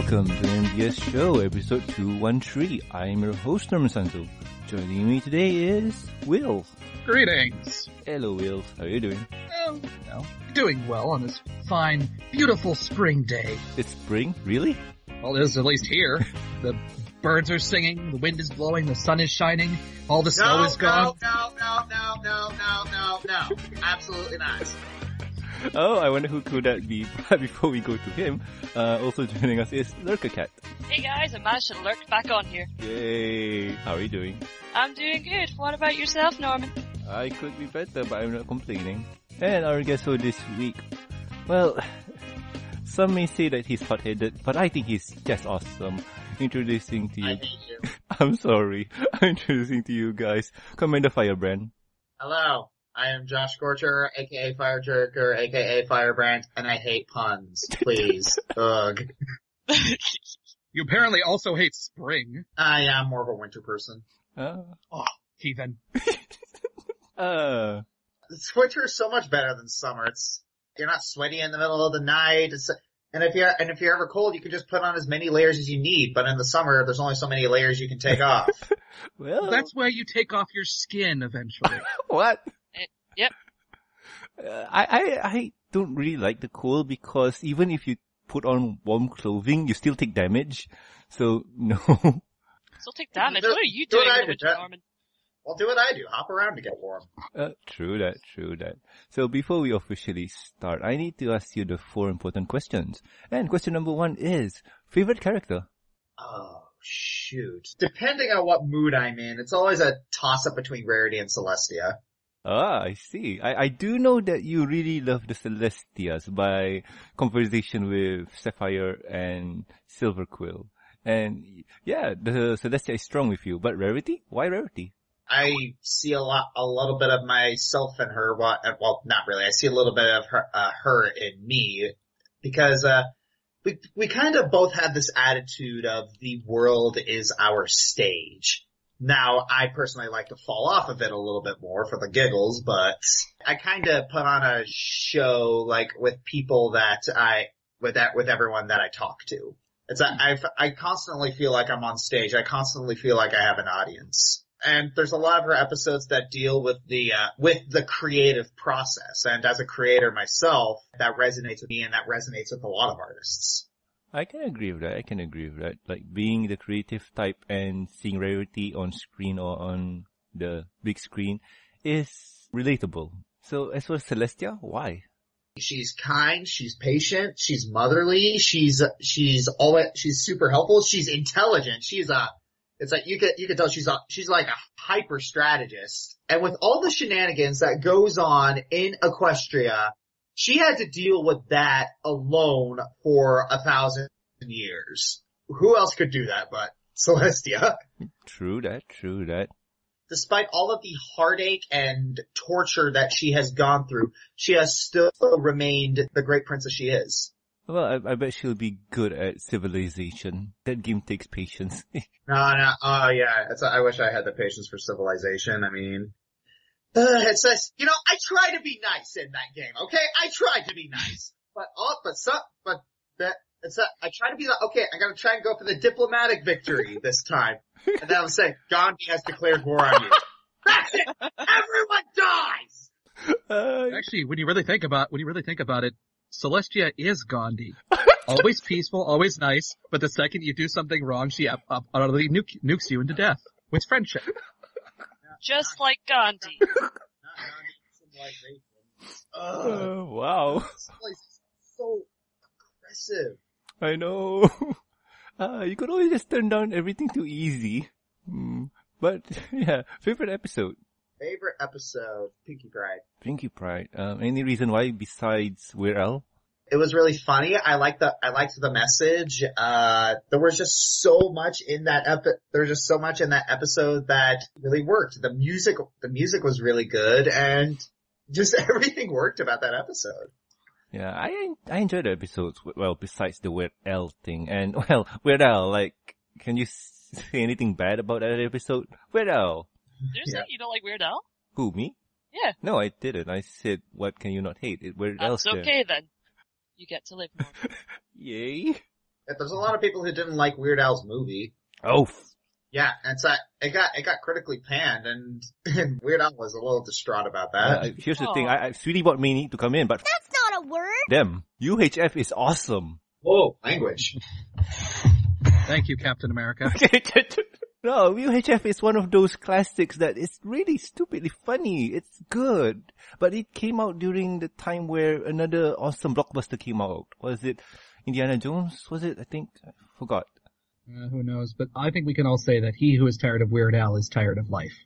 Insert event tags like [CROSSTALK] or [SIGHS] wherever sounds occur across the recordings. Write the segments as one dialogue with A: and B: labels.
A: Welcome to MBS Show, episode 213. I'm your host, Norman Sanzo. Joining me today is Will.
B: Greetings.
A: Hello, Will. How are you doing?
B: Oh, well, doing well on this fine, beautiful spring day.
A: It's spring? Really?
B: Well, it is at least here. [LAUGHS] the birds are singing, the wind is blowing, the sun is shining, all the snow
C: no,
B: is gone.
C: No, no, no, no, no, no, no, no. Absolutely not.
A: Oh, I wonder who could that be. [LAUGHS] Before we go to him, uh, also joining us is Lurker Cat.
D: Hey guys, I managed to lurk back on here.
A: Yay! How are you doing?
D: I'm doing good. What about yourself, Norman?
A: I could be better, but I'm not complaining. And our guest for this week, well, [LAUGHS] some may say that he's hot-headed, but I think he's just awesome. Introducing to
C: I
A: you,
C: hate you. [LAUGHS]
A: I'm sorry, I'm introducing to you guys, Commander Firebrand.
C: Hello. I am Josh Scorcher, aka Fire Jerker, aka Firebrand, and I hate puns. Please. [LAUGHS] Ugh.
B: You apparently also hate spring.
C: I am more of a winter person.
A: Uh,
B: Heathen. [LAUGHS]
A: uh,
C: Winter is so much better than summer. It's, you're not sweaty in the middle of the night. It's, and if you're, and if you're ever cold, you can just put on as many layers as you need, but in the summer, there's only so many layers you can take off. [LAUGHS]
A: well,
B: That's why you take off your skin eventually.
A: what?
D: Yep.
A: Uh, I, I, I don't really like the cold because even if you put on warm clothing, you still take damage. So, [LAUGHS] no.
D: Still take damage.
C: Do-
D: What are you
C: do
D: doing
C: what I
D: in the
C: do,
D: winter,
C: Jack.
D: Norman?
C: well, do what I do. Hop around to get warm.
A: Uh, true that, true that. So before we officially start, I need to ask you the four important questions. And question number one is, favorite character?
C: Oh, shoot. Depending on what mood I'm in, it's always a toss up between Rarity and Celestia.
A: Ah, I see. I, I do know that you really love the Celestias by conversation with Sapphire and Silver Quill. And yeah, the Celestia is strong with you, but Rarity? Why Rarity?
C: I see a lot, a little bit of myself in her. Well, uh, well not really. I see a little bit of her, uh, her in me because, uh, we, we kind of both have this attitude of the world is our stage. Now, I personally like to fall off of it a little bit more for the giggles, but I kind of put on a show like with people that I, with that, with everyone that I talk to. It's I I constantly feel like I'm on stage. I constantly feel like I have an audience. And there's a lot of her episodes that deal with the, uh, with the creative process. And as a creator myself, that resonates with me and that resonates with a lot of artists.
A: I can agree with that. I can agree with that. Like being the creative type and seeing Rarity on screen or on the big screen is relatable. So as for Celestia, why?
C: She's kind, she's patient, she's motherly, she's, she's always, she's super helpful, she's intelligent, she's a, it's like you could, you could tell she's a, she's like a hyper strategist. And with all the shenanigans that goes on in Equestria, she had to deal with that alone for a thousand years. Who else could do that but Celestia?
A: True that, true that.
C: despite all of the heartache and torture that she has gone through, she has still remained the great princess she is.
A: Well, I, I bet she'll be good at civilization. That game takes patience. [LAUGHS]
C: No, no, oh yeah, it's, I wish I had the patience for civilization. I mean, uh, it says, you know, I try to be nice in that game, okay? I tried to be nice. But, oh, but so, but that, it's a, I try to be like, okay, I gotta try and go for the diplomatic victory this time. And then I'm saying, Gandhi has declared war on you. That's it! Everyone dies!
A: Uh,
B: Actually, when you really think about, when you really think about it, Celestia is Gandhi. [LAUGHS] always peaceful, always nice, but the second you do something wrong, she up, up, utterly nuke, nukes you into death. With friendship.
D: Just like Gandhi. [LAUGHS]
C: Not Gandhi civilization.
A: Uh, wow.
C: This place is so aggressive.
A: I know. [LAUGHS] Uh, you could always just turn down everything too easy. Hmm. But [LAUGHS] yeah, favorite episode.
C: Favorite episode, Pinkie Pride.
A: Pinkie Pride. Um, any reason why besides Weird Al?
C: It was really funny. I liked the, I liked the message. Uh, there was just so much in that epi- there was just so much in that episode that really worked. The music, the music was really good and just [LAUGHS] everything worked about that episode.
A: Yeah, I I enjoyed the episodes. Well, besides the Weird Al thing, and [LAUGHS] well, Weird Al. Like, can you say anything bad about that episode? Weird Al.
D: Seriously,
C: Yeah.
D: you don't like Weird Al?
A: Who me?
D: Yeah.
A: No, I didn't. I said, what can you not hate? It Weird Al's
D: That's
A: there.
D: okay then. You get to live more. [LAUGHS]
A: Yay.
C: There's a lot of people who didn't like Weird Al's movie.
A: Oh,
C: Yeah, and so it got it got critically panned, and, [LAUGHS] and Weird Al was a little distraught about that.
A: uh, here's the
D: Oh.
A: thing. I, I Sweetie bought Minnie to come in, but
E: That's not a word.
A: them. UHF is awesome.
C: Whoa, language. [LAUGHS]
B: Thank you, Captain America.
A: No, UHF is one of those classics that is really stupidly funny. It's good. But it came out during the time where another awesome blockbuster came out. Was it Indiana Jones? Was it? I think. I forgot.
B: Uh, who knows? But I think we can all say that he who is tired of Weird Al is tired of life.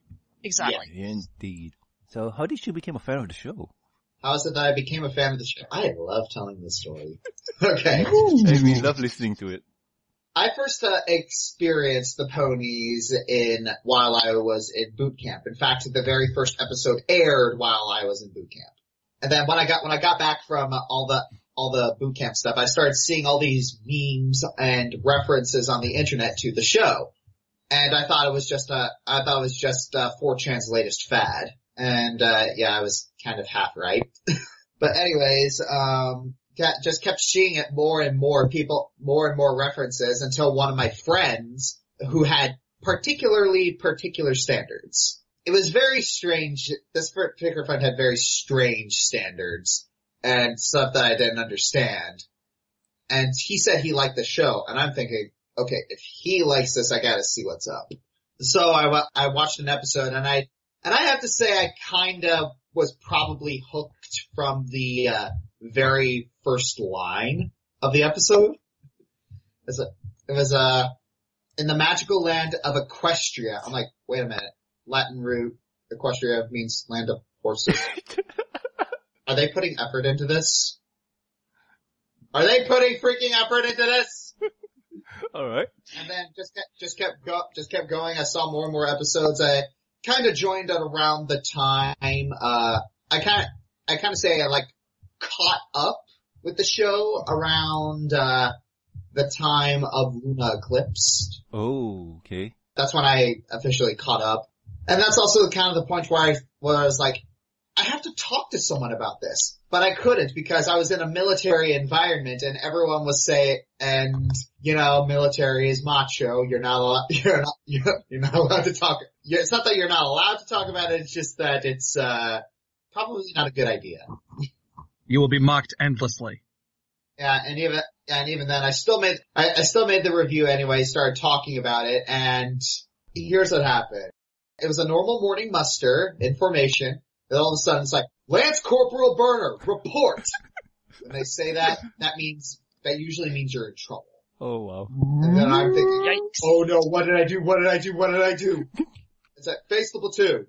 D: Exactly.
A: Indeed. So how did you become a fan of the show?
C: How is it that I became a fan of the show? I love telling this story. [LAUGHS] okay.
A: I mean, love listening to it.
C: I first uh, experienced the ponies in while I was in boot camp. In fact, the very first episode aired while I was in boot camp. And then when I got when I got back from all the all the boot camp stuff, I started seeing all these memes and references on the internet to the show. And I thought it was just a I thought it was just uh 4chan's latest fad. And uh yeah, I was kind of half right. [LAUGHS] but anyways, um just kept seeing it more and more people, more and more references until one of my friends who had particularly particular standards. It was very strange. This particular friend had very strange standards and stuff that I didn't understand. And he said he liked the show and I'm thinking, okay, if he likes this, I gotta see what's up. So I, I watched an episode and I, and I have to say I kinda was probably hooked from the, uh, very first line of the episode. It was, a, it was uh, in the magical land of Equestria. I'm like, wait a minute. Latin root, Equestria means land of horses. [LAUGHS] Are they putting effort into this? Are they putting freaking effort into this? [LAUGHS]
A: All right.
C: And then just kept, just kept go, just kept going. I saw more and more episodes. I kind of joined at around the time, uh, I kind of, I kind of say I like caught up with the show around, uh, the time of Luna Eclipse.
A: Oh, okay.
C: That's when I officially caught up. And that's also kind of the point where I, was like, I have to talk to someone about this. But I couldn't because I was in a military environment and everyone was saying, and, you know, military is macho, you're not allowed, [LAUGHS] you're not, you're, [LAUGHS] you're not allowed to talk, it's not that you're not allowed to talk about it, it's just that it's, uh, probably not a good idea. [LAUGHS]
B: You will be mocked endlessly.
C: Yeah, and even and even then, I still made I, I still made the review anyway. Started talking about it, and here's what happened. It was a normal morning muster in formation. Then all of a sudden, it's like Lance Corporal Burner report. when they say that, that means that usually means you're in trouble.
A: Oh wow.
C: And then I'm thinking,
D: Yikes.
C: oh no, what did I do? What did I do? What did I do? It's at Face the Platoon.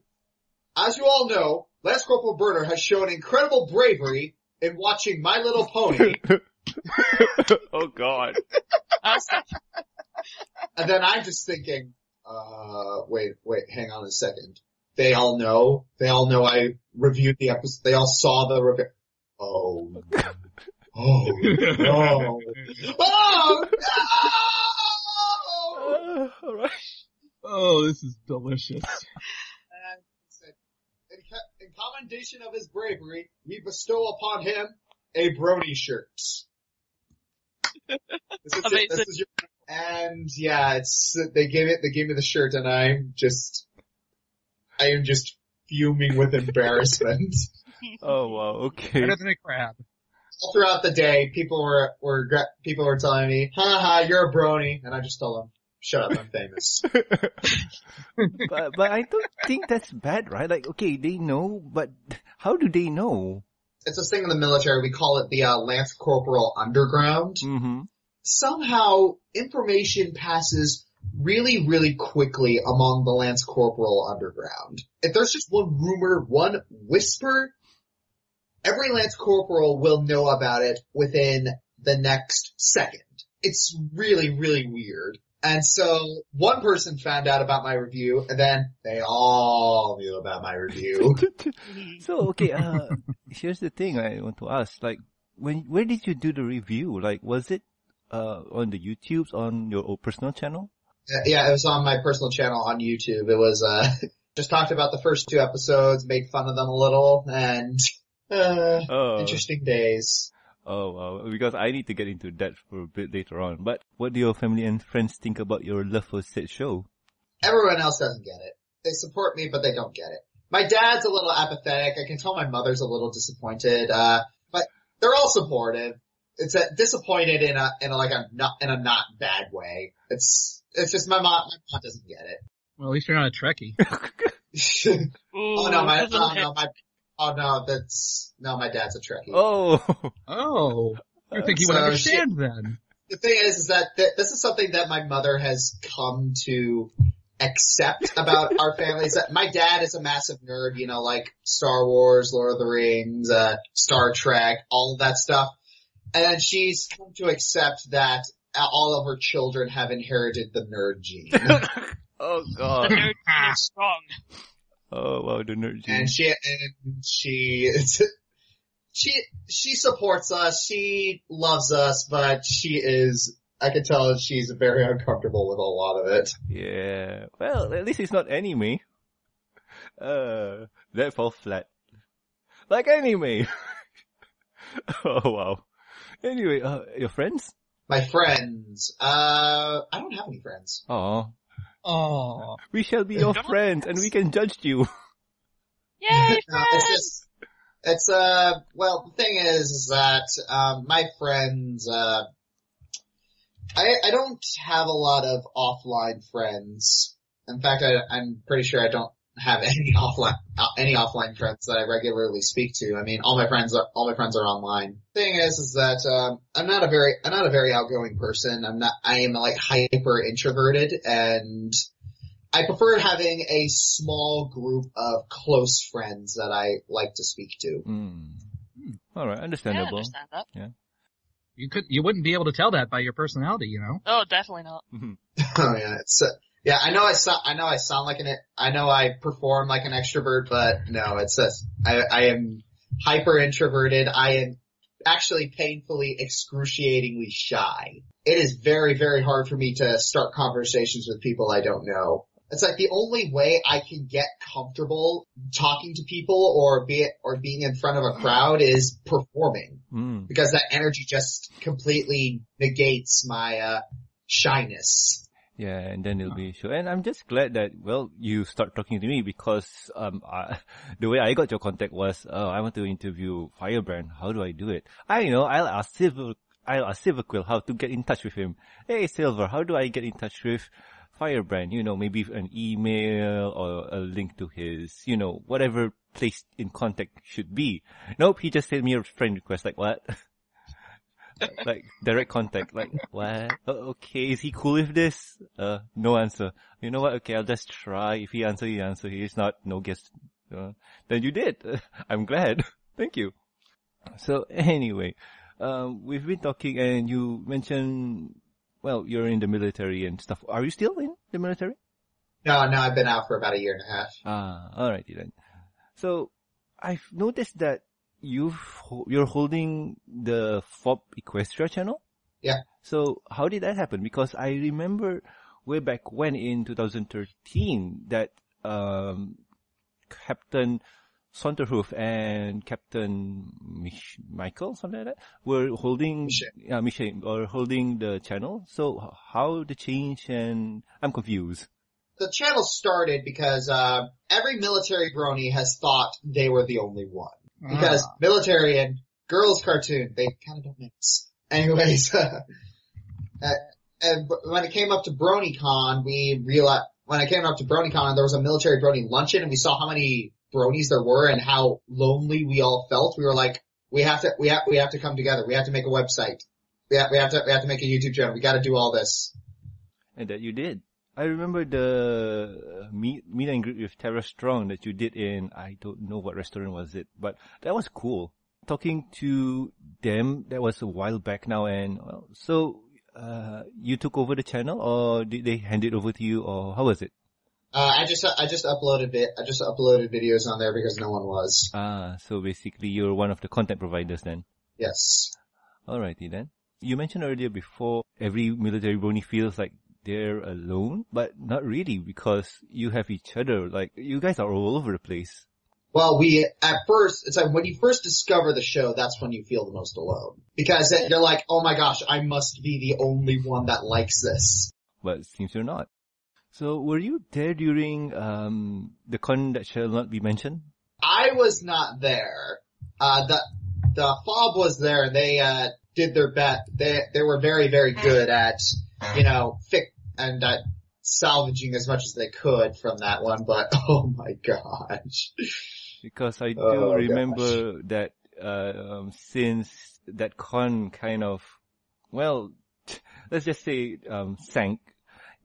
C: As you all know, Lance Corporal Burner has shown incredible bravery in watching My Little Pony [LAUGHS]
A: oh god.
C: And then I'm just thinking, uh, wait, wait, hang on a second. They all know, they all know I reviewed the episode, they all saw the review. Oh, oh, no. Oh, no! [LAUGHS]
A: Uh, [LAUGHS] all right.
B: Oh, this is delicious.
C: And he said, in, co- in commendation of his bravery, we bestow upon him a brony shirt. [LAUGHS] This is it,
D: Amazing.
C: this is your, and yeah, it's, they gave it, they gave me the shirt and I'm just, I am just fuming with embarrassment. [LAUGHS]
A: Oh wow. Okay.
B: Better than a crab.
C: All throughout the day, people were, were, people were telling me, ha ha, you're a brony, and I just told them, shut up, I'm famous. [LAUGHS]
A: but but I don't think that's bad, right? Like, okay, they know, but how do they know?
C: It's this thing in the military, we call it the, uh, Lance Corporal Underground.
A: Mm-hmm.
C: somehow information passes really, really quickly among the Lance Corporal underground. If there's just one rumor, one whisper, every Lance Corporal will know about it within the next second. It's really, really weird. And so one person found out about my review and then they all knew about my review. [LAUGHS]
A: so okay, uh, here's the thing I want to ask. Like, when where did you do the review? Like, was it uh on the YouTube's on your own personal channel?
C: Uh, yeah, it was on my personal channel on YouTube. It was, uh, [LAUGHS] just talked about the first two episodes, made fun of them a little, and, [LAUGHS] uh,
A: Oh,
C: interesting days.
A: Oh, wow. Because I need to get into that for a bit later on. But what do your family and friends think about your love for said show?
C: Everyone else doesn't get it. They support me, but they don't get it. My dad's a little apathetic. I can tell my mother's a little disappointed. Uh, but they're all supportive. It's a, disappointed in a, in a, like a not, in a not bad way. It's, it's just my mom, my mom doesn't get it.
B: Well, at least you're not a Trekkie. [LAUGHS]
C: oh no, my, oh no, my, oh no, that's, no, my dad's a Trekkie.
A: Oh,
B: Oh, I think he would
C: So
B: understand then.
C: the thing is, is that th- this is something that my mother has come to accept about our family. Is that my dad is a massive nerd, you know, like Star Wars, Lord of the Rings, uh, Star Trek, all of that stuff. And she's come to accept that all of her children have inherited the nerd gene. [LAUGHS]
A: oh god,
D: The
A: god.
D: nerd gene is strong.
A: Oh wow, the nerd
C: and she, and she, she, she supports us, she loves us, but she is, I can tell she's very uncomfortable with a lot of it.
A: Yeah. Well, at least it's not anime. Uh, that fall flat. Like anime. [LAUGHS] oh wow. Anyway, uh, your friends?
C: My friends, uh, I don't have any friends.
A: Oh,
B: Oh,
A: we shall be your
D: Don't-
A: friends and we can judge you. [LAUGHS]
D: Yay,
C: No, it's just, it's, uh, well, the thing is, is that, um, my friends, uh, I, I don't have a lot of offline friends. In fact, I, I'm pretty sure I don't have any [LAUGHS] offline, uh, any offline friends that I regularly speak to. I mean, all my friends are, all my friends are online. Thing is, is that, um, I'm not a very, I'm not a very outgoing person. I'm not, I am like hyper introverted and I prefer having a small group of close friends that I like to speak to.
A: Hmm. Alright,
D: Yeah, I
A: understandable.
D: understand that.
B: you could, you wouldn't be able to tell that by your personality, you know?
D: Oh, definitely not. [LAUGHS]
C: Oh yeah, it's uh, yeah. I know I sound. I know I sound like an. I know I perform like an extrovert, but no, it's a. I, I am hyper introverted. I am actually painfully, excruciatingly shy. It is very, very hard for me to start conversations with people I don't know. It's like the only way I can get comfortable talking to people or be or being in front of a crowd is performing
A: Hmm.
C: because that energy just completely negates my uh shyness.
A: Yeah, and then it'll be sure. And I'm just glad that well you start talking to me because um I, [LAUGHS] the way I got your contact was oh I want to interview Firebrand. How do I do it? I know I'll ask Silver I'll ask Silverquill how to get in touch with him. Hey Silver, how do I get in touch with Firebrand? You know maybe an email or a link to his you know whatever place in contact should be. Nope, he just sent me a friend request. Like what? [LAUGHS] [LAUGHS] like direct contact. Like what? Oh, okay, is he cool with this? Uh, no answer. You know what? Okay, I'll just try. If he answer, he answer. He is not, no guess. Uh, then you did. [LAUGHS] I'm glad. [LAUGHS] Thank you. So anyway, um, we've been talking, and you mentioned, well, you're in the military and stuff. Are you still in the military?
C: No, no, I've been out for about a year and a half.
A: Ah, alrighty then. So, I've noticed that you've, ho- you're holding the FOB Equestria channel?
C: Yeah.
A: So, how did that happen? Because I remember way back when in 2013 that, um, Captain Sonterhoof and Captain Mich- Michael, something like that, were holding,
C: Michel.
A: yeah, Michel, or holding the channel. So, how the change and, I'm confused.
C: The channel started because, uh, every military brony has thought they were the only one. Because
B: Ah.
C: military and girls cartoon, they kind of don't mix. Anyways, [LAUGHS] uh, and when it came up to BronyCon, we realized, when I came up to BronyCon, there was a military brony luncheon and we saw how many bronies there were and how lonely we all felt. We were like, we have to, we have, we have to come together. We have to make a website. We have, we have to, we have to make a YouTube channel. We gotta do all this.
A: And that you did. I remember the meet meet and greet with Tara Strong that you did in I don't know what restaurant was it, but that was cool. Talking to them, that was a while back now, and well, so uh, you took over the channel, or did they hand it over to you, or how was it?
C: Uh, I just, I just uploaded it. I just uploaded videos on there because no one was.
A: Ah, so basically you're one of the content providers then.
C: Yes.
A: Alrighty then. You mentioned earlier before every military brony feels like they're alone, but not really because you have each other. Like you guys are all over the place.
C: Well, we, at first, it's like when you first discover the show, that's when you feel the most alone. Because you're like, oh my gosh, I must be the only one that likes this.
A: But it seems you're not. So were you there during um the con that shall not be mentioned?
C: I was not there. Uh, the, the FOB was there they, uh, did their bet. They, they were very, very good at, you know, fic, and salvaging as much as they could from that one, but [LAUGHS] oh my gosh.
A: Because I do
C: Oh, gosh.
A: remember that uh, um, since that con kind of, well, [LAUGHS] let's just say um, sank,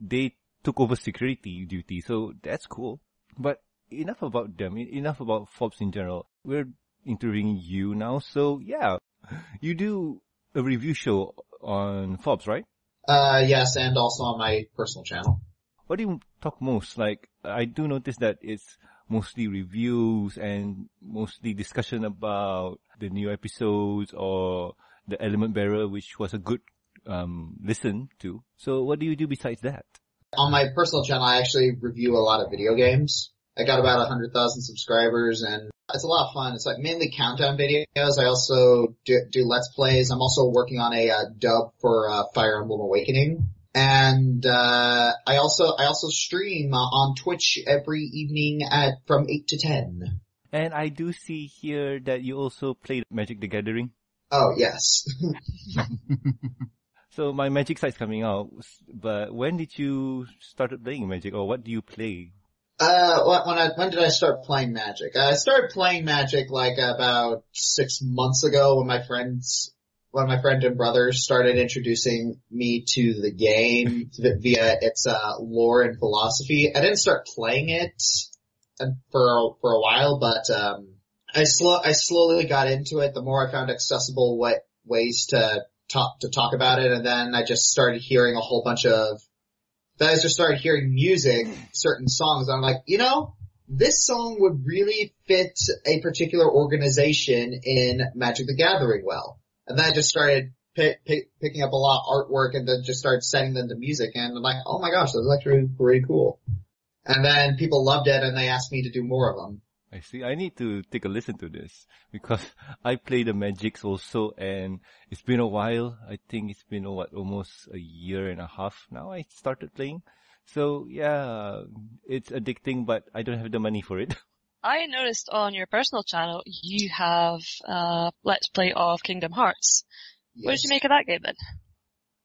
A: they took over security duty, so that's cool. But enough about them, enough about FOBs in general. We're interviewing you now, so yeah, [LAUGHS] you do a review show on FOBs, right?
C: Uh, yes, and also on my personal channel.
A: What do you talk most? Like, I do notice that it's mostly reviews and mostly discussion about the new episodes or the Element Bearer, which was a good um, listen to. So what do you do besides that?
C: On my personal channel, I actually review a lot of video games. I got about 100,000 subscribers and it's a lot of fun. It's like mainly countdown videos. I also do, do let's plays. I'm also working on a uh, dub for uh, Fire Emblem Awakening. And, uh, I also, I also stream uh, on Twitch every evening at, from 8 to 10.
A: And I do see here that you also played Magic the Gathering.
C: Oh, yes. [LAUGHS]
A: So my Magic site's coming out, but when did you started playing Magic or what do you play?
C: Uh, when I, when did I start playing Magic? I started playing Magic like about six months ago when my friends, when my friend and brothers started introducing me to the game [LAUGHS] via its, uh, lore and philosophy. I didn't start playing it uh, for, for a while, but, um, I slow, I slowly got into it the more I found accessible what ways to talk, to talk about it and then I just started hearing a whole bunch of I just started hearing music, certain songs, and I'm like, you know, this song would really fit a particular organization in Magic the Gathering well. And then I just started pick, pick, picking up a lot of artwork and then just started setting them to music and I'm like, oh my gosh, that's actually pretty cool. And then people loved it and they asked me to do more of them.
A: I see. I need to take a listen to this [LAUGHS] because I play the Magics also and it's been a while. I think it's been oh, what almost a year and a half now I started playing. So yeah, it's addicting, but I don't have the money for it. [LAUGHS]
D: I noticed on your personal channel you have uh Let's Play of Kingdom Hearts. What did you make of that game then?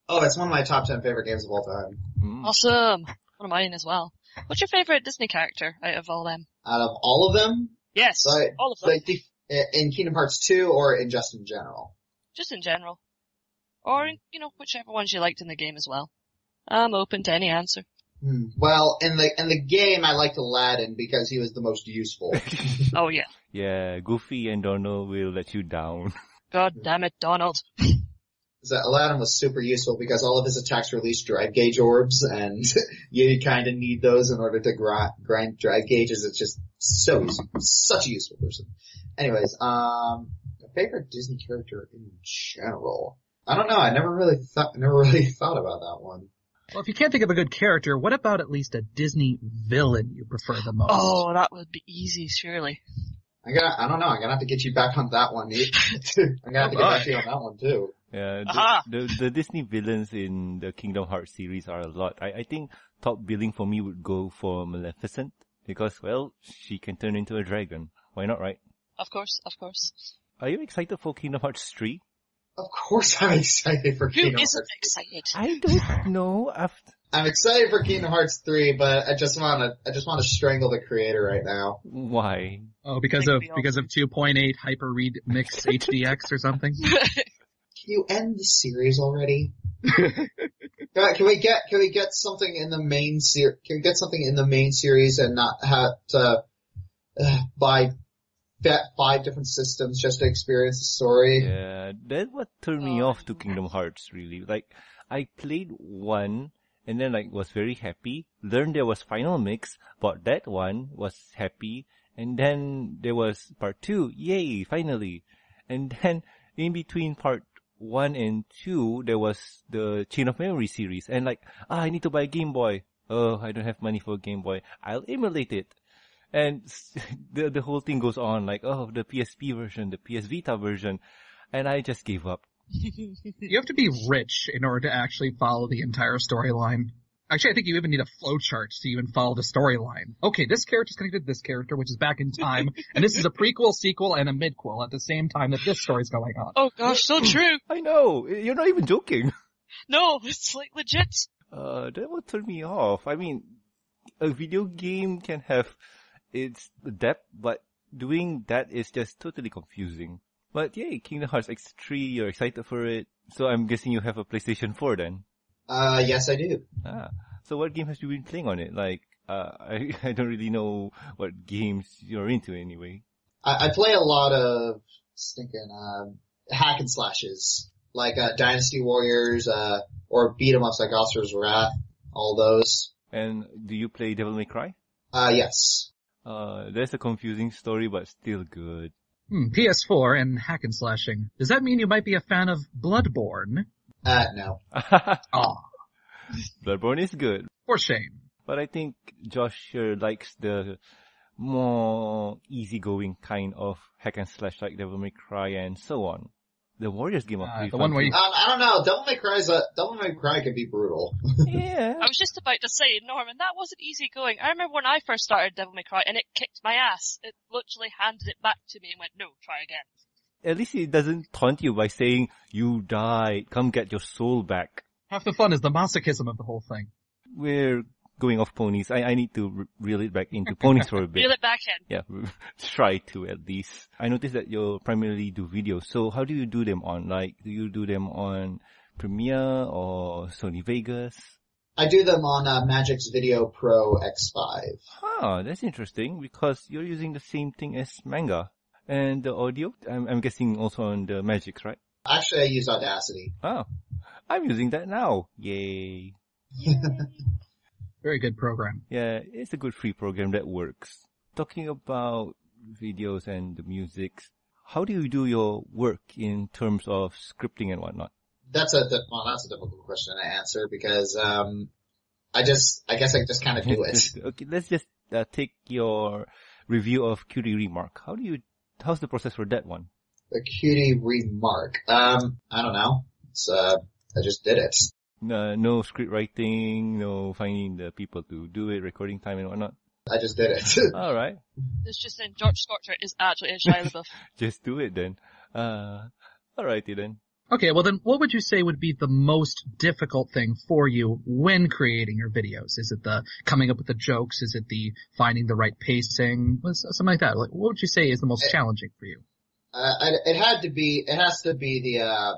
C: Oh, it's one of my top 10 favorite games of all time.
A: Mm.
D: Awesome. One of mine as well. What's your favorite Disney character out of all them?
C: Out of all of them,
D: Yes,
C: Right.
D: all of them.
C: like the- in Kingdom Hearts 2 or in just in general?
D: Just in general. Or, you know, whichever ones you liked in the game as well. I'm open to any answer.
C: Hmm. Well, in the in the game, I liked Aladdin because he was the most useful. [LAUGHS]
D: Oh yeah.
A: yeah, Goofy and Donald will let you down.
D: God damn it, Donald. [LAUGHS]
C: So Aladdin was super useful because all of his attacks release drive gauge orbs, and [LAUGHS] you kind of need those in order to grind, grind drive gauges. It's just so useful, such a useful person. Anyways, um, my favorite Disney character in general. I don't know. I never really thought, never really [LAUGHS] thought about that one.
B: Well, if you can't think of a good character, what about at least a Disney villain you prefer the most?
D: Oh, that would be easy, surely.
C: I got, I don't know. I'm gonna have to get you back on that one. dude. [LAUGHS] I'm gonna have to get back to you on that one too.
A: Yeah, the, the, the Disney villains in the Kingdom Hearts series are a lot. I, I think top billing for me would go for Maleficent because, well, she can turn into a dragon. Why not, right?
D: Of course, of course.
A: Are you excited for Kingdom Hearts 3?
C: Of course I'm excited for
D: Who
C: Kingdom
D: isn't
C: Hearts.
D: excited?
A: I don't [LAUGHS] know. After
C: I'm excited for Kingdom Hearts 3, but I just wanna, I just wanna strangle the creator right now.
A: why?
B: Oh, because of because of 2.8 Hyper Read Mix HDX or something. [LAUGHS]
C: You end the series already? can, we get, can we get something in the main ser, can we get something in the main series and not have to, uh, buy five different systems just to experience the story?
A: Yeah, that's what turned me
D: Oh,
A: off to Kingdom Hearts really. Like, I played one and then like was very happy, learned there was final mix, bought that one, was happy, and then there was part two, yay, finally. And then in between part one and two, there was the Chain of Memory series, and like, ah, I need to buy a Game Boy. Oh, I don't have money for a Game Boy. I'll emulate it. And [LAUGHS] the the whole thing goes on like, oh, the PSP version, the PS Vita version, and I just gave up. [LAUGHS]
B: You have to be rich in order to actually follow the entire storyline. Actually, I think you even need a flowchart to even follow the storyline. Okay, this character's connected to this character, which is back in time, [LAUGHS] and this is a prequel, sequel, and a midquel at the same time that this story's going on.
D: Oh gosh, so true.
A: I know you're not even joking. [LAUGHS]
D: No, it's like legit.
A: Uh, that would turn me off. I mean, a video game can have its depth, but doing that is just totally confusing. But yay, Kingdom Hearts X3, you're excited for it. So I'm guessing you have a PlayStation 4 then.
C: Uh, yes, I do.
A: Ah. So what game have you been playing on it? Like, uh, [LAUGHS] I, I don't really know what games you're into anyway.
C: I, I play a lot of stinking um, hack and slashes, like uh, Dynasty Warriors, uh, or beat 'em ups like Asura's Wrath. All those.
A: And do you play Devil May Cry?
C: Uh, yes.
A: Uh, that's a confusing story, but still good.
B: Hmm, PS4 and hack and slashing. Does that mean you might be a fan of Bloodborne?
C: Uh, no. [LAUGHS]
B: Aw,
A: Bloodborne is good.
B: for shame.
A: But I think Josh here likes the more easygoing kind of hack and slash like Devil May Cry and so on. The Warriors game are
B: Uh, the one where you-
C: Um, I don't know. Devil May Cry's a Devil May Cry can be brutal. [LAUGHS]
A: yeah. [LAUGHS]
D: I was just about to say, Norman, that wasn't easy going. I remember when I first started Devil May Cry and it kicked my ass. It literally handed it back to me and went, no, try again.
A: At least it doesn't taunt you by saying, you died, come get your soul back.
B: Half the fun is the masochism of the whole thing.
A: We're going off ponies. I, I need to re- reel it back into ponies for a bit. [LAUGHS]
D: Reel it back in.
A: Yeah, [LAUGHS] try to at least. I noticed that you primarily do videos. So how do you do them on? Like, do you do them on Premiere or Sony Vegas?
C: I do them on uh, Magix Video Pro X5.
A: Ah, that's interesting because you're using the same thing as manga. And the audio, I'm, I'm guessing also on the Magic, right?
C: Actually, I use Audacity.
A: Oh, I'm using that now. Yay. [LAUGHS]
B: Very good program.
A: Yeah, it's a good free program that works. Talking about videos and the music, how do you do your work in terms of scripting and whatnot?
C: That's a di- well, that's a difficult question to answer because um, I just I guess I just kind of do it. [LAUGHS]
A: Okay, let's just uh, take your review of Cutie Remark. How do you, how's the process for that one?
C: The cutie remark. Um, I don't know. It's uh, I just did it.
A: Uh, no script writing, no finding the people to do it, recording time and whatnot.
C: I just did it. [LAUGHS]
A: Alright,
D: It's just in Josh Scorcher is actually a Shia LaBeouf. [LAUGHS]
A: just do it then. Uh, alrighty then.
B: Okay, well then what would you say would be the most difficult thing for you when creating your videos? Is it the coming up with the jokes? Is it the finding the right pacing? What's- Something like that. Like, what would you say is the most challenging for you?
C: uh, it had to be. It has to be the uh,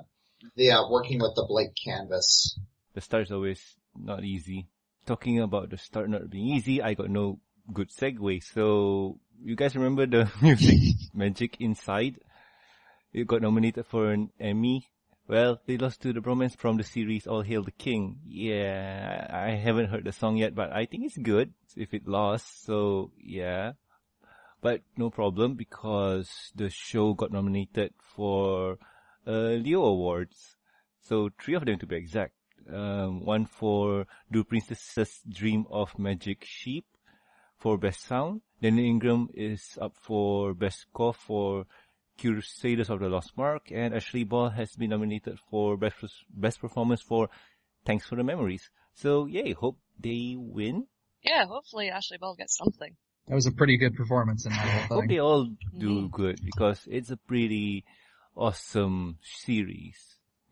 C: the uh, working with the blank canvas.
A: The start's always not easy. Talking about the start not being easy, I got no good segue. So, you guys remember the [LAUGHS] music Magic Inside? It got nominated for an Emmy. Well, they lost to the bromance from the series All Hail the King. Yeah, I haven't heard the song yet, but I think it's good if it lost. So, yeah. But no problem because the show got nominated for uh, Leo Awards. So three of them to be exact. Um, one for Do Princesses Dream of Magic Sheep for Best Sound. Danny Ingram is up for Best Score for Crusaders of the Lost Mark. And Ashley Ball has been nominated for Best, best Performance for Thanks for the Memories. So yay, hope they win.
D: Yeah, hopefully Ashley Ball gets something.
B: That was a pretty good performance in that whole
A: Hope
B: thing.
A: they all do mm-hmm. good because it's a pretty awesome series.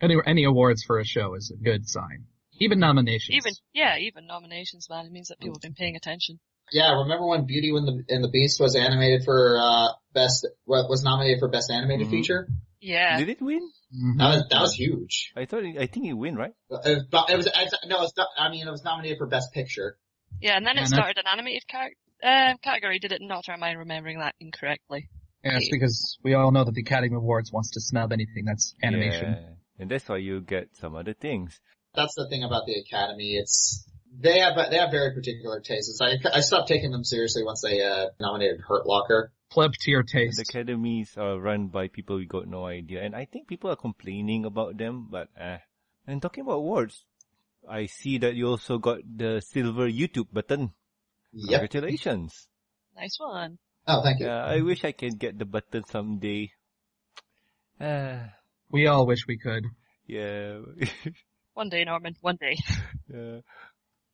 B: Any, any awards for a show is a good sign. Even nominations.
D: Even, yeah, even nominations, man. It means that people have been paying attention.
C: Yeah, remember when Beauty and the and the Beast was animated for uh best what was nominated for best animated
A: Mhm.
C: feature?
D: Yeah.
A: Did it win?
B: Mhm.
C: That was that was huge.
A: I thought it, I think it win, right?
C: It was, it was I no, it's not, I mean it was nominated for best picture.
D: Yeah, and then it
B: And that-
D: started an animated char- uh, category, did it not? Or am I remembering that incorrectly?
B: Yeah, it's because we all know that the Academy Awards wants to snub anything that's animation.
A: Yeah. And that's why you get some other things.
C: That's the thing about the Academy. It's they have they have very particular tastes. I I stopped taking them seriously once they uh nominated Hurt Locker.
B: Pleb tier
A: The
B: taste.
A: The academies are run by people we got no idea. And I think people are complaining about them, but eh. And talking about awards, I see that you also got the silver YouTube button.
C: Yep.
A: Congratulations.
D: Nice one.
E: Oh, thank you.
A: Yeah, I wish I can get the button someday. Uh, [SIGHS]
B: We all wish we could.
A: yeah. [LAUGHS]
D: One day, Norman. One day.
A: yeah.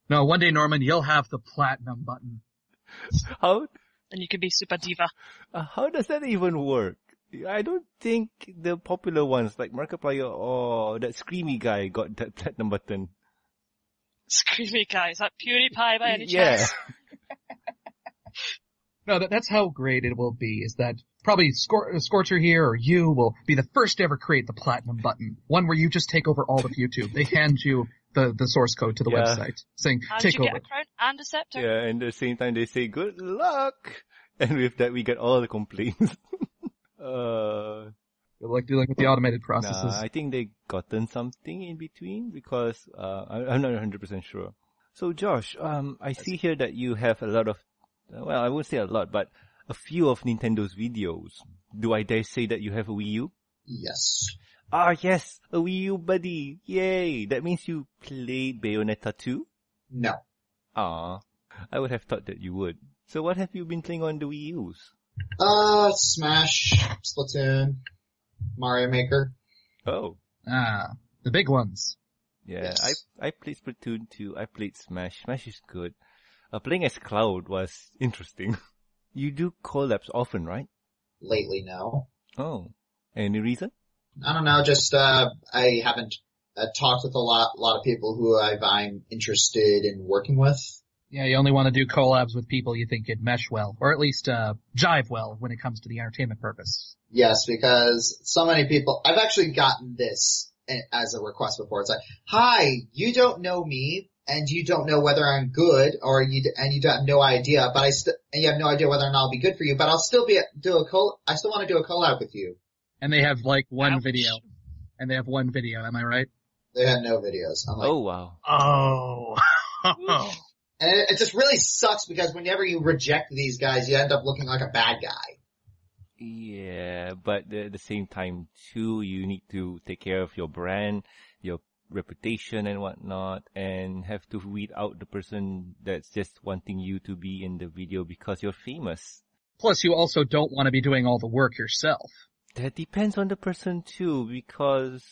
B: No, one day, Norman, you'll have the platinum button.
A: How
D: And you can be super diva.
A: uh, how does that even work? I don't think the popular ones like Markiplier or that Screamy guy got that platinum button.
D: Screamy guy. Is that PewDiePie by any
A: Yeah.
D: chance? [LAUGHS]
B: No, that, that's how great it will be, is that probably Scor- Scorcher here or you will be the first to ever create the platinum button. One where you just take over all of YouTube. They hand you the, the source code to the
A: Yeah.
B: website saying,
D: And
B: take
D: you get
B: over.
D: a crown and a scepter.
A: Yeah, and at the same time they say good luck, [LAUGHS] and with that we get all the complaints. [LAUGHS] uh,
B: Like dealing with the automated processes.
A: nah, I think they gotten something in between because uh, I, I'm not 100 percent sure. So Josh, um, I see here that you have a lot of, well, I won't say a lot, but a few of Nintendo's videos. Do I dare say that you have a Wii U?
E: Yes.
A: Ah, yes, a Wii U buddy. Yay! That means you played Bayonetta 2?
E: No.
A: Ah, I would have thought that you would. So what have you been playing on the Wii U's?
E: Uh, Smash, Splatoon, Mario Maker.
A: Oh,
B: Ah, the big ones.
A: yeah,
E: Yes.
A: I I played Splatoon 2, I played Smash. Smash is good. Uh, playing as Cloud was interesting. [LAUGHS] you do collabs often, right?
E: Lately, no.
A: Oh, any reason?
E: I don't know, just, uh, I haven't uh, talked with a lot, lot of people who I've, I'm interested in working with.
B: Yeah, you only want to do collabs with people you think could mesh well, or at least, uh, jive well when it comes to the entertainment purpose.
E: Yes, because so many people, I've actually gotten this as a request before. It's like, hi, you don't know me, and you don't know whether I'm good, or you, and you have no idea, but I still, and you have no idea whether or not I'll be good for you, but I'll still be, do a col, I still want to do a collab with you.
B: And they have like one
D: Ouch.
B: video. And they have one video, am I right?
E: They had no videos. I'm like,
A: oh wow.
B: Oh. [LAUGHS]
E: and it, it just really sucks because whenever you reject these guys, you end up looking like a bad guy.
A: Yeah, but at the same time too, you need to take care of your brand, your reputation and whatnot, and have to weed out the person that's just wanting you to be in the video because you're famous.
B: Plus you also don't want to be doing all the work yourself.
A: That depends on the person too, because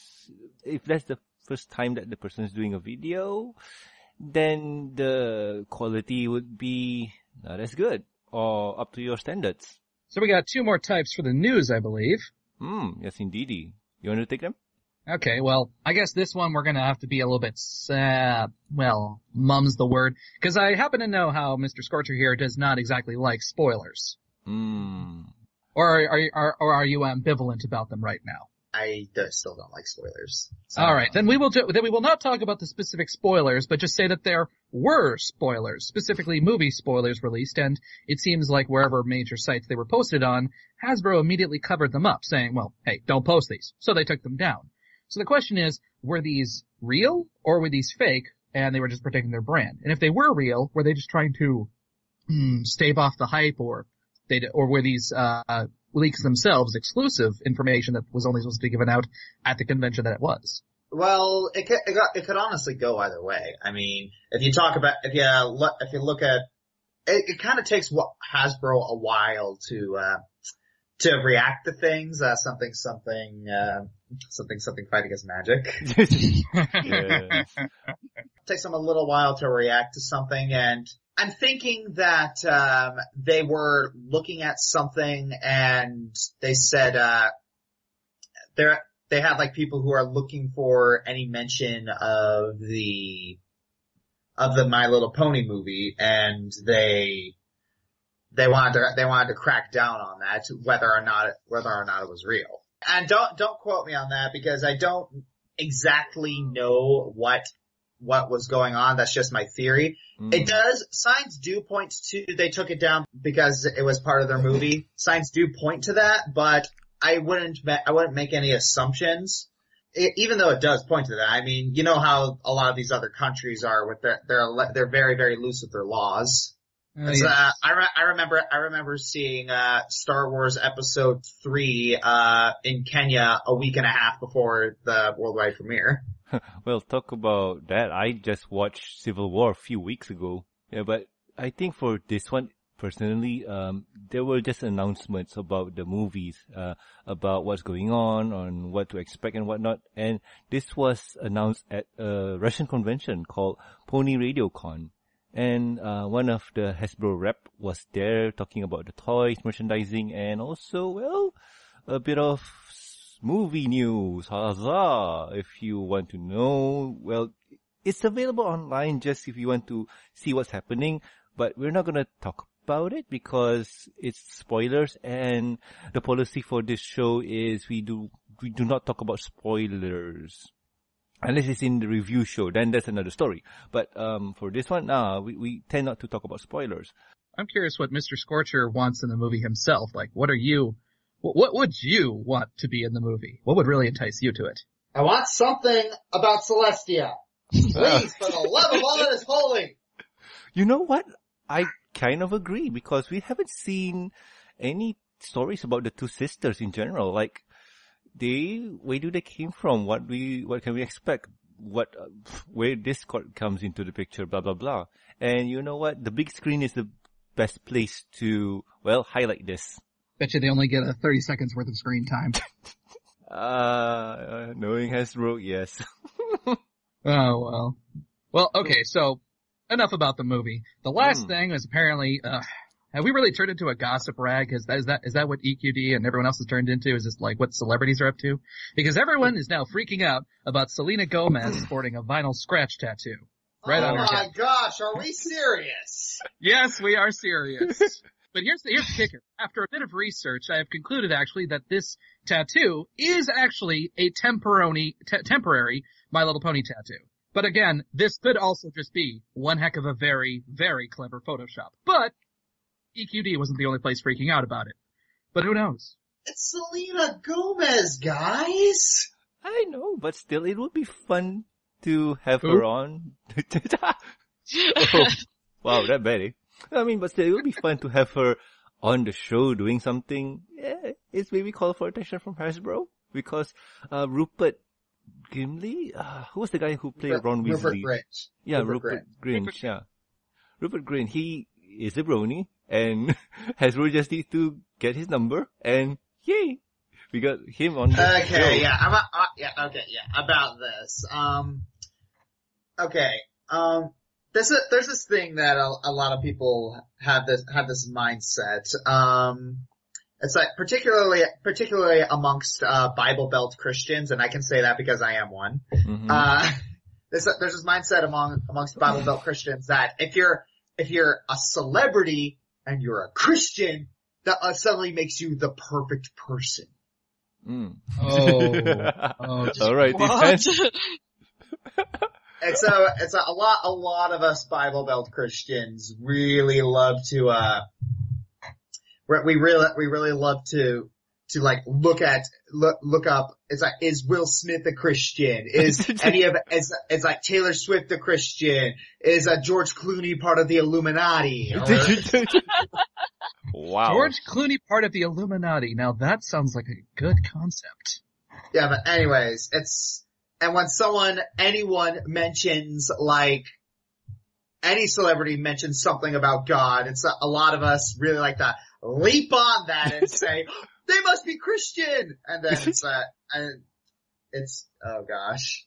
A: if that's the first time that the person is doing a video, then the quality would be not as good or up to your standards.
B: So we got two more types for the news, I believe.
A: Hmm, yes indeedy. You want to take them?
B: Okay, well, I guess this one we're gonna have to be a little bit, uh, well, mum's the word, because I happen to know how Mr. Scorcher here does not exactly like spoilers.
A: Hmm.
B: Or are, are, are, or are you ambivalent about them right now?
E: I still don't like spoilers. So-
B: All right, then we will do, then we will not talk about the specific spoilers, but just say that there were spoilers, specifically movie spoilers released, and it seems like wherever major sites they were posted on, Hasbro immediately covered them up, saying, "Well, hey, don't post these." So they took them down. So the question is, were these real or were these fake, and they were just protecting their brand? And if they were real, were they just trying to hmm, stave off the hype, or they, or were these uh, leaks themselves exclusive information that was only supposed to be given out at the convention that it was?
C: Well, it could, it, got, it could honestly go either way. I mean, if you talk about, if you look, if you look at, it, it kind of takes what Hasbro a while to, uh, to react to things, uh, something, something, uh, something, something fight against magic. [LAUGHS] [LAUGHS]
A: yeah.
C: takes them a little while to react to something and I'm thinking that um they were looking at something and they said uh they had like people who are looking for any mention of the of the My Little Pony movie and they they wanted to they wanted to crack down on that whether or not whether or not it was real. And don't don't quote me on that because I don't exactly know what what was going on. That's just my theory.
A: Mm.
C: It does, signs do point to, they took it down because it was part of their movie. Signs do point to that, but I wouldn't, I wouldn't make any assumptions. It, even though it does point to that, I mean, you know how a lot of these other countries are with their, they're, they're very, very loose with their laws.
B: Yeah.
C: uh, I, re- I remember, I remember seeing, uh, Star Wars episode three, uh, in Kenya a week and a half before the worldwide premiere. [LAUGHS]
A: Well, talk about that. I just watched Civil War a few weeks ago. Yeah, but I think for this one, personally, um, there were just announcements about the movies, uh, about what's going on, on what to expect and whatnot. And this was announced at a Russian convention called Pony Radio Con. And, uh, one of the Hasbro rep was there talking about the toys, merchandising, and also, well, a bit of movie news. Huzzah! If you want to know, well, it's available online just if you want to see what's happening, but we're not gonna talk about it because it's spoilers and the policy for this show is we do, we do not talk about spoilers. Unless it's in the review show, then that's another story. But, um, for this one, nah, we, we tend not to talk about spoilers.
B: I'm curious what Mr. Scorcher wants in the movie himself. Like, what are you, what, what would you want to be in the movie? What would really entice you to it?
E: I want something about Celestia. [LAUGHS] Please, for the love of all that is holy.
A: You know what? I kind of agree because we haven't seen any stories about the two sisters in general. Like, they, where do they came from? What we, what can we expect? What, uh, where Discord comes into the picture, blah, blah, blah. And you know what? The big screen is the best place to, well, highlight this.
B: Bet you they only get a 30 seconds worth of screen time. [LAUGHS]
A: Uh, knowing Hasbro, yes. [LAUGHS]
B: Oh well. Well, okay, so enough about the movie. The last
A: Hmm.
B: thing is apparently, uh, have we really turned into a gossip rag? Is that, is that, is that what EQD and everyone else has turned into? Is this like what celebrities are up to? Because everyone is now freaking out about Selena Gomez [CLEARS THROAT] sporting a vinyl scratch tattoo. Right
E: oh
B: on her Oh
E: my
B: head.
E: gosh, are we serious? [LAUGHS]
B: Yes, we are serious. But here's the, here's the kicker. After a bit of research, I have concluded actually that this tattoo is actually a temporary, te- temporary My Little Pony tattoo. But again, this could also just be one heck of a very, very clever Photoshop. But EQD wasn't the only place freaking out about it. But who knows?
E: It's Selena Gomez, guys.
A: I know, but still, it would be fun to have
B: Who?
A: her on. [LAUGHS] [LAUGHS] oh, wow, that bad, eh? I mean, but still, it would be fun to have her on the show doing something. Yeah, it's maybe call for attention from Hasbro because uh, Rupert Gimli, uh, who was the guy who played Ron Weasley?
E: Rupert Grint.
A: Yeah,
E: Rupert
A: Rupert, Grinch, yeah. Rupert Grint, he is a brony, and [LAUGHS] Hasbro just needs to get his number, and yay! We got him on the show.
C: Okay, yeah, I'm, uh, yeah, okay, yeah, about this. Um, okay, um, there's a, there's this thing that a, a lot of people have this, have this mindset. Um, it's like particularly, particularly amongst, uh, Bible Belt Christians, and I can say that because I am one.
A: Mhm.
C: Uh, there's, a, there's this mindset among, amongst Bible Belt Christians that if you're, if you're a celebrity and you're a Christian, that uh, suddenly makes you the perfect person.
A: Mm.
B: Oh, [LAUGHS] oh,
A: All right,
D: What?
A: defense. [LAUGHS]
C: And so it's a, a lot, a lot of us Bible Belt Christians really love to, uh, we- we really, we really love to, to like look at, look, look up, it's like, is Will Smith a Christian? Is [LAUGHS] any of, is, is like Taylor Swift a Christian? Is uh, George Clooney part of the Illuminati? Or-
A: wow.
B: George Clooney part of the Illuminati. Now that sounds like a good concept.
C: Yeah, but anyways, it's, and when someone, anyone mentions like, any celebrity mentions something about God, it's a, a lot of us really like to leap on that and [LAUGHS] say, they must be Christian! And then it's, [LAUGHS] uh, and it's, oh gosh.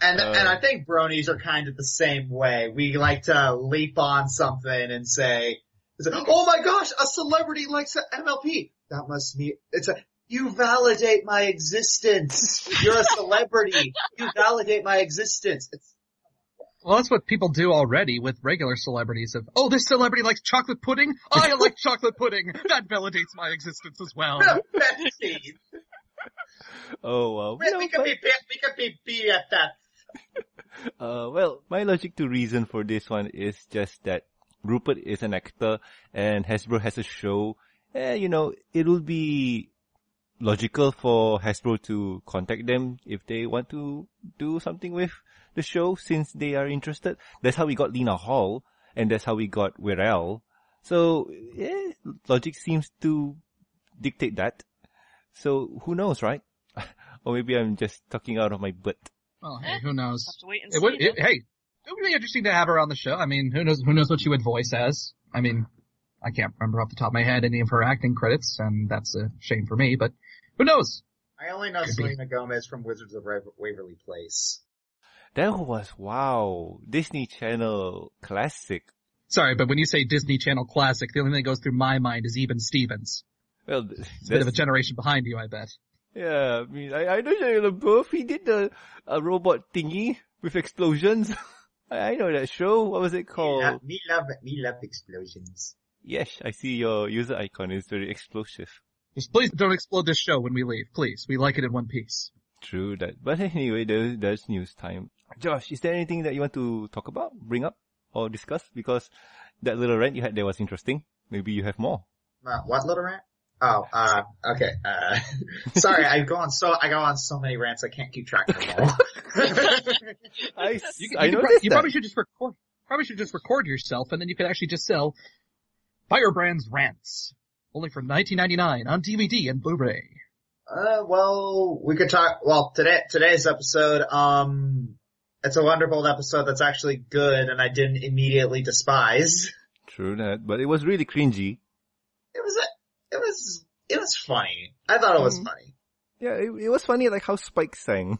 C: And,
A: Uh.
C: and I think bronies are kind of the same way. We like to leap on something and say, oh my gosh, a celebrity likes MLP. That must be, it's a, you validate my existence. You're a celebrity. You validate my existence. It's
B: Well, that's what people do already with regular celebrities of, oh, this celebrity likes chocolate pudding? I [LAUGHS] like chocolate pudding. That validates my existence as well. [LAUGHS]
A: Oh wow.
C: We,
A: No,
C: we could
A: but-
C: be, we could be BFF. [LAUGHS]
A: Uh, well, my logic to reason for this one is just that Rupert is an actor and Hasbro has a show. Eh, you know, it will be logical for Hasbro to contact them if they want to do something with the show since they are interested. That's how we got Lena Hall and that's how we got Weird Al. So, yeah, logic seems to dictate that. So, who knows, right? [LAUGHS] or maybe I'm just talking out of my butt.
B: Well, hey, eh, who knows?
D: Have to wait and
B: It
D: see.
B: would, it, hey, it would be interesting to have her on the show. I mean, who knows, who knows what she would voice as? I mean, I can't remember off the top of my head any of her acting credits, and that's a shame for me, but who knows?
C: I only know
B: Could be.
C: Selena Gomez from Wizards of Waverly Place.
A: That was wow, Disney Channel classic.
B: Sorry, but when you say Disney Channel classic, the only thing that goes through my mind is Even Stevens.
A: Well,
B: It's a bit of a generation behind you, I bet.
A: yeah, I mean, I, I know Shia LaBeouf, he did the, a robot thingy with explosions. [LAUGHS] I, I know that show. What was it called?
C: Yeah, me love, me love explosions.
A: Yes, I see your user icon is very explosive.
B: Just please don't explode this show when we leave, please. We like it in one piece.
A: True that. [LAUGHS] But anyway, there's, there's news time. Josh, is there anything that you want to talk about, bring up, or discuss? Because that little rant you had there was interesting. Maybe you have more.
C: Uh, what little rant? Oh, uh, okay, uh, [LAUGHS] sorry, I go on so, I go on so many rants I can't keep track of them all. [LAUGHS]
A: I,
B: You,
A: I
B: you, pro-
A: noticed
B: you probably should just record, probably should just record yourself and then you could actually just sell Firebrand's Rants. Only for 19.99 on DVD and Blu-ray.
C: Uh, well, we could talk, well, today, today's episode, um, it's a wonderful episode that's actually good and I didn't immediately despise.
A: True that, but it was really cringy.
C: It was, a, it was, it was funny. I thought it was
A: Mm.
C: funny.
A: Yeah, it, it was funny like how Spike sang.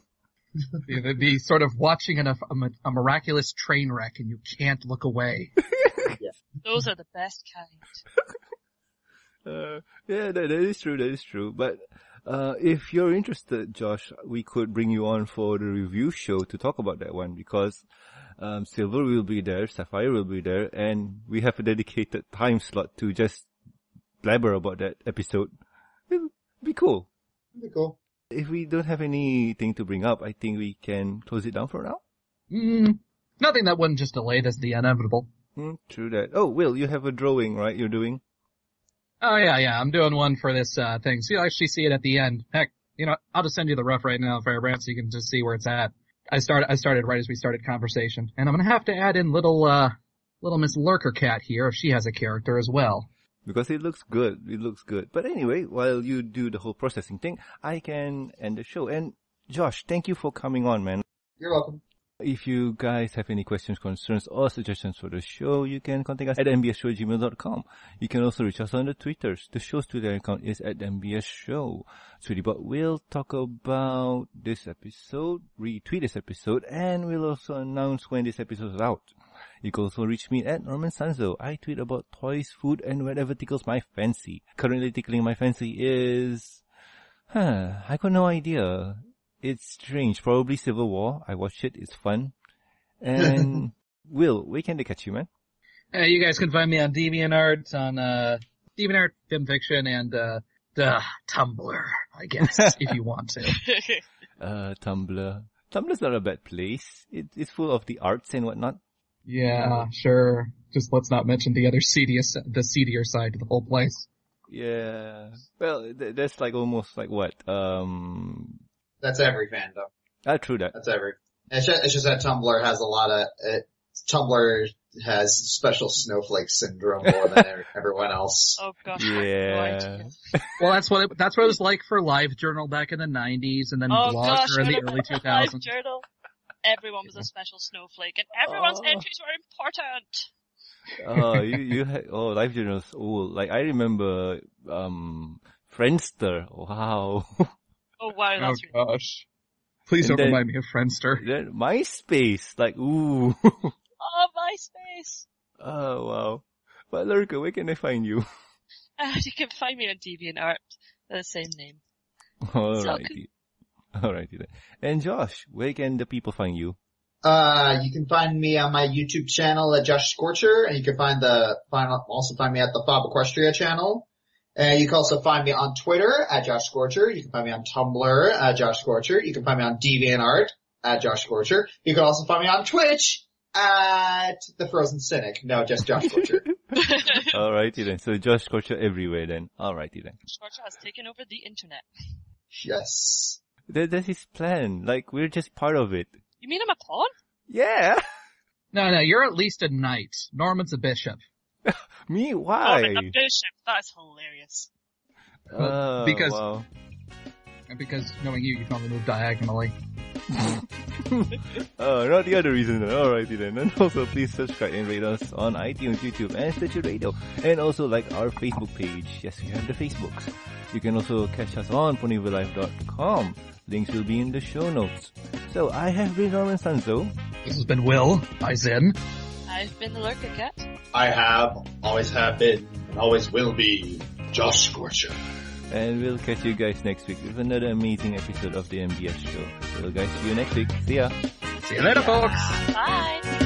B: The, the, the sort of watching an, a, a, a miraculous train wreck and you can't look away. [LAUGHS]
D: Those are the best kind. [LAUGHS]
A: Uh, yeah, that, that is true, that is true. But, uh, if you're interested, Josh, we could bring you on for the review show to talk about that one because, um, Silver will be there, Sapphire will be there, and we have a dedicated time slot to just blabber about that episode. It'll be cool.
C: Pretty cool.
A: If we don't have anything to bring up, I think we can close it down for now.
B: Mm, nothing that wouldn't just delay this the inevitable.
A: Hmm, true that. Oh, Will, you have a drawing, right? You're doing?
B: Oh yeah, yeah, I'm doing one for this, uh, thing. So you'll actually see it at the end. Heck, you know, I'll just send you the rough right now, Firebrand, so you can just see where it's at. I started, I started right as we started conversation. And I'm gonna have to add in little, uh, little Miss Lurkercat here if she has a character as well.
A: Because it looks good. It looks good. But anyway, while you do the whole processing thing, I can end the show. And Josh, thank you for coming on, man.
C: You're welcome.
A: If you guys have any questions, concerns, or suggestions for the show, you can contact us at mbsshow@gmail.com. You can also reach us on the Twitters. The show's Twitter account is at MBS Show. Sweetiebot will talk about this episode, retweet this episode, and we'll also announce when this episode is out. You can also reach me at Norman Sanzo. I tweet about toys, food, and whatever tickles my fancy. Currently tickling my fancy is... Huh, I got no idea. It's strange. Probably Civil War. I watched it. It's fun. And [LAUGHS] Will, where can they catch you, man?
B: Uh, you guys can find me on DeviantArt, on, uh, DeviantArt, FimFiction, and, uh, the Tumblr, I guess, [LAUGHS] if you want to.
A: Uh, Tumblr. Tumblr's not a bad place. It, it's full of the arts and whatnot.
B: Yeah, sure. Just let's not mention the other seedier, the seedier side of the whole place.
A: Yeah. Well, th- that's like almost like what? Um,
E: That's every fandom.
A: ah, true that.
E: That's every. It's just, it's just that Tumblr has a lot of, it, Tumblr has special snowflake syndrome more than [LAUGHS] everyone else.
D: oh gosh. I have no
A: Yeah.
D: idea.
B: Well, that's what it, that's what it was like for LiveJournal back in the '90s, and then
D: Oh gosh,
B: Blogger in the early
D: the
B: 2000s.
D: Live journal? Everyone was a special snowflake, and everyone's
A: Oh.
D: entries were important.
A: oh, you, you had, oh, live journals old. Like, I remember, um, Friendster. Wow. [LAUGHS]
D: Oh wow,
B: Oh
D: that's really
B: gosh! Please
A: And
B: don't
A: then-
B: remind me of Friendster.
A: then MySpace. Like, ooh. [LAUGHS]
D: Oh, MySpace.
A: oh, wow. But Lurka, where can I find you? [LAUGHS]
D: Uh, you can find me on DeviantArt, the same name.
A: Alrighty. Alrighty then. And Josh, where can the people find you?
E: Uh, you can find me on my YouTube channel at Josh Scorcher, and you can find the, find, also find me at the Bob Equestria channel. And you can also find me on Twitter at Josh Scorcher. You can find me on Tumblr at Josh Scorcher. You can find me on DeviantArt at Josh Scorcher. You can also find me on Twitch at The Frozen Cynic. No, just Josh Scorcher. [LAUGHS]
A: Alrighty then. So Josh Scorcher everywhere then. Alrighty then.
D: Scorcher has taken over the internet.
E: yes.
A: That, that's his plan. Like, we're just part of it.
D: You mean I'm a pawn?
A: Yeah! [LAUGHS]
B: No, no, you're at least a knight. Norman's a bishop. [LAUGHS]
A: Me?
D: Oh,
A: Why?
D: I'm bishop. That's hilarious.
A: Oh,
B: because-
A: wow.
B: Because knowing you, you can only move diagonally.
A: uh, [LAUGHS] not the other reason. Alrighty then. And also please subscribe and rate us on iTunes, YouTube, and Stitcher Radio. And also like our Facebook page. Yes, we have the Facebooks. You can also catch us on ponyvillelife.com. Links will be in the show notes. So I have been Norman Sanzo.
B: This has been Will. I Zen.
D: I've been the Lurkercat.
F: I have, always have been, and always will be, Josh Scorcher.
A: And we'll catch you guys next week with another amazing episode of the MBS show. So guys, see you next week. See ya.
B: See you later, folks.
D: Bye.